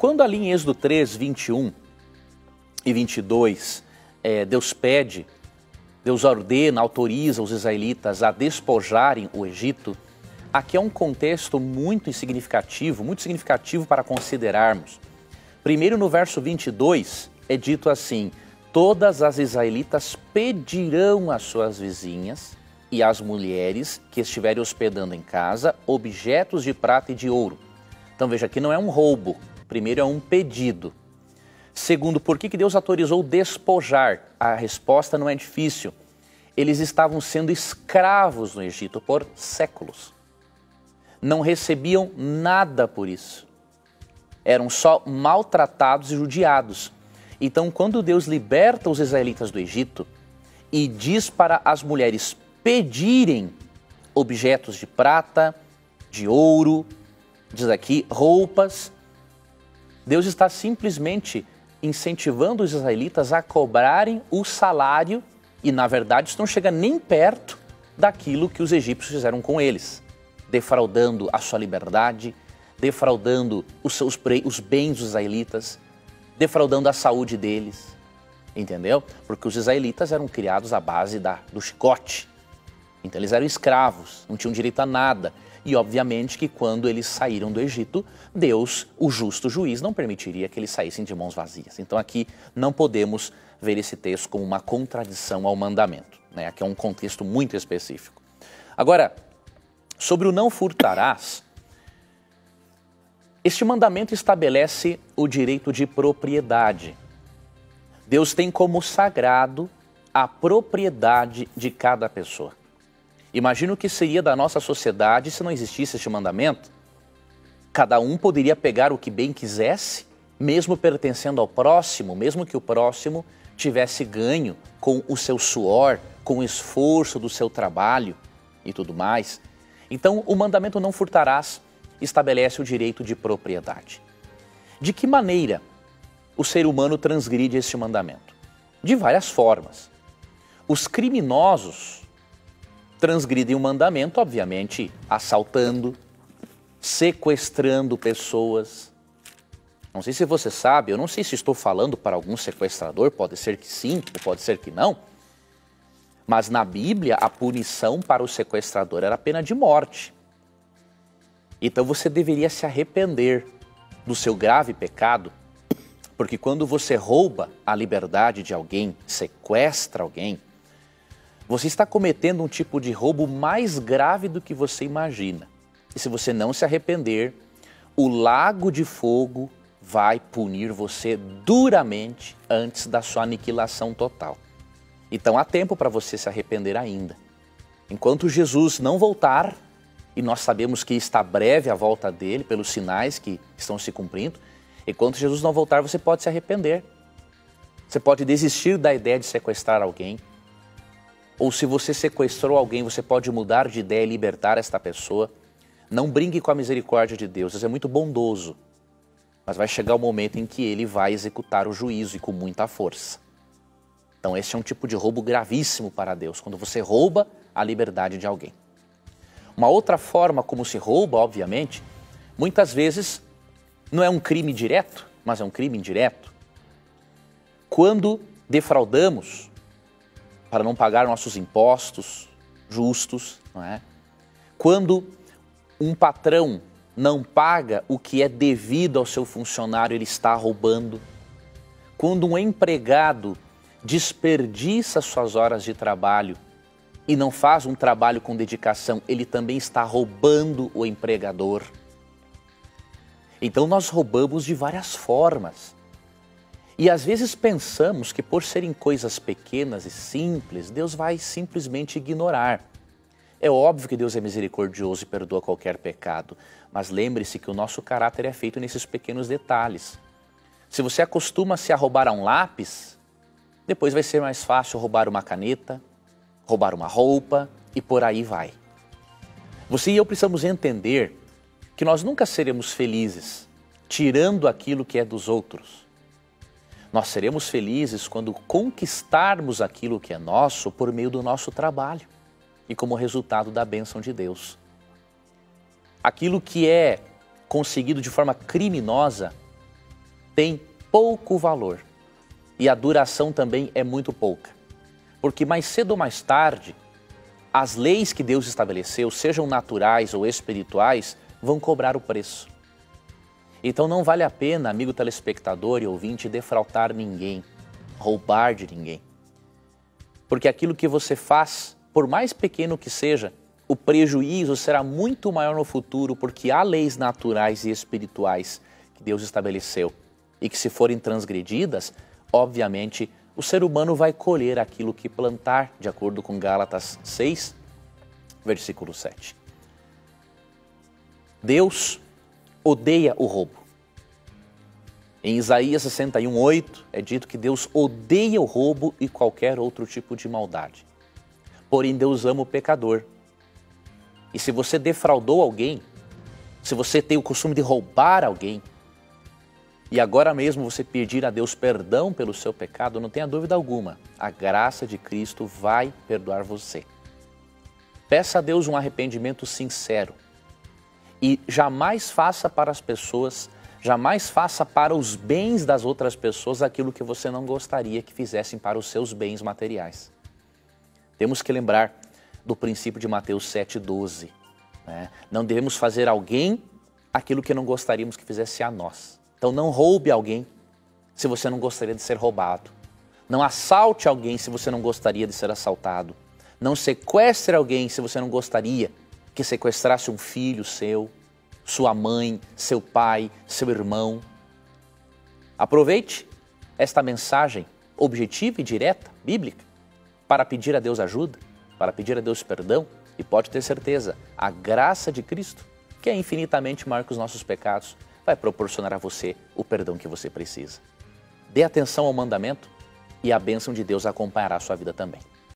Quando ali em Êxodo 3, 21 e 22, é, Deus pede, Deus ordena, autoriza os israelitas a despojarem o Egito, aqui é um contexto muito significativo, muito significativo para considerarmos. Primeiro, no verso 22, é dito assim: Todas as israelitas pedirão às suas vizinhas e às mulheres que estiverem hospedando em casa objetos de prata e de ouro. Então veja que não é um roubo, primeiro é um pedido. Segundo, por que Deus autorizou despojar? A resposta não é difícil. Eles estavam sendo escravos no Egito por séculos. Não recebiam nada por isso. Eram só maltratados e judiados. Então, quando Deus liberta os israelitas do Egito e diz para as mulheres pedirem objetos de prata, de ouro, diz aqui, roupas, Deus está simplesmente incentivando os israelitas a cobrarem o salário e, na verdade, isso não chega nem perto daquilo que os egípcios fizeram com eles, defraudando a sua liberdade, defraudando os, seus, os bens dos israelitas, defraudando a saúde deles, entendeu? Porque os israelitas eram criados à base da, do chicote, então eles eram escravos, não tinham direito a nada. E obviamente que quando eles saíram do Egito, Deus, o justo juiz, não permitiria que eles saíssem de mãos vazias. Então aqui não podemos ver esse texto como uma contradição ao mandamento. Né? Aqui é um contexto muito específico. Agora, sobre o não furtarás, este mandamento estabelece o direito de propriedade. Deus tem como sagrado a propriedade de cada pessoa. Imagina o que seria da nossa sociedade se não existisse este mandamento. Cada um poderia pegar o que bem quisesse, mesmo pertencendo ao próximo, mesmo que o próximo tivesse ganho com o seu suor, com o esforço do seu trabalho e tudo mais. Então, o mandamento não furtarás estabelece o direito de propriedade. De que maneira o ser humano transgride este mandamento? De várias formas. Os criminosos transgridem o mandamento, obviamente, assaltando, sequestrando pessoas. Não sei se você sabe, eu não sei se estou falando para algum sequestrador, pode ser que sim, ou pode ser que não. Mas na Bíblia, a punição para o sequestrador era a pena de morte. Então você deveria se arrepender do seu grave pecado, porque quando você rouba a liberdade de alguém, sequestra alguém, você está cometendo um tipo de roubo mais grave do que você imagina. E se você não se arrepender, o lago de fogo vai punir você duramente antes da sua aniquilação total. Então há tempo para você se arrepender ainda. Enquanto Jesus não voltar, e nós sabemos que está breve a volta dele pelos sinais que estão se cumprindo, enquanto Jesus não voltar, você pode se arrepender. Você pode desistir da ideia de sequestrar alguém, ou se você sequestrou alguém, você pode mudar de ideia e libertar esta pessoa. Não brinque com a misericórdia de Deus, Deus é muito bondoso. Mas vai chegar o momento em que ele vai executar o juízo e com muita força. Então, esse é um tipo de roubo gravíssimo para Deus, quando você rouba a liberdade de alguém. Uma outra forma como se rouba, obviamente, muitas vezes não é um crime direto, mas é um crime indireto. Quando defraudamos para não pagar nossos impostos justos, não é? Quando um patrão não paga o que é devido ao seu funcionário, ele está roubando. Quando um empregado desperdiça suas horas de trabalho e não faz um trabalho com dedicação, ele também está roubando o empregador. Então nós roubamos de várias formas. E às vezes pensamos que por serem coisas pequenas e simples, Deus vai simplesmente ignorar. É óbvio que Deus é misericordioso e perdoa qualquer pecado, mas lembre-se que o nosso caráter é feito nesses pequenos detalhes. Se você acostuma-se a roubar um lápis, depois vai ser mais fácil roubar uma caneta, roubar uma roupa e por aí vai. Você e eu precisamos entender que nós nunca seremos felizes tirando aquilo que é dos outros. Nós seremos felizes quando conquistarmos aquilo que é nosso por meio do nosso trabalho e como resultado da bênção de Deus. Aquilo que é conseguido de forma criminosa tem pouco valor e a duração também é muito pouca. Porque mais cedo ou mais tarde, as leis que Deus estabeleceu, sejam naturais ou espirituais, vão cobrar o preço. Então não vale a pena, amigo telespectador e ouvinte, defraudar ninguém, roubar de ninguém. Porque aquilo que você faz, por mais pequeno que seja, o prejuízo será muito maior no futuro, porque há leis naturais e espirituais que Deus estabeleceu e que, se forem transgredidas, obviamente o ser humano vai colher aquilo que plantar, de acordo com Gálatas 6, versículo 7. Deus odeia o roubo. Em Isaías 61, 8, é dito que Deus odeia o roubo e qualquer outro tipo de maldade. Porém, Deus ama o pecador. E se você defraudou alguém, se você tem o costume de roubar alguém, e agora mesmo você pedir a Deus perdão pelo seu pecado, não tenha dúvida alguma, a graça de Cristo vai perdoar você. Peça a Deus um arrependimento sincero e jamais faça para as pessoas, jamais faça para os bens das outras pessoas aquilo que você não gostaria que fizessem para os seus bens materiais. Temos que lembrar do princípio de Mateus 7,12. Né? Não devemos fazer alguém aquilo que não gostaríamos que fizesse a nós. Então não roube alguém se você não gostaria de ser roubado. Não assalte alguém se você não gostaria de ser assaltado. Não sequestre alguém se você não gostaria que sequestrasse um filho seu, sua mãe, seu pai, seu irmão. Aproveite esta mensagem objetiva e direta, bíblica, para pedir a Deus ajuda, para pedir a Deus perdão e pode ter certeza, a graça de Cristo, que é infinitamente maior que os nossos pecados, vai proporcionar a você o perdão que você precisa. Dê atenção ao mandamento e a bênção de Deus acompanhará a sua vida também.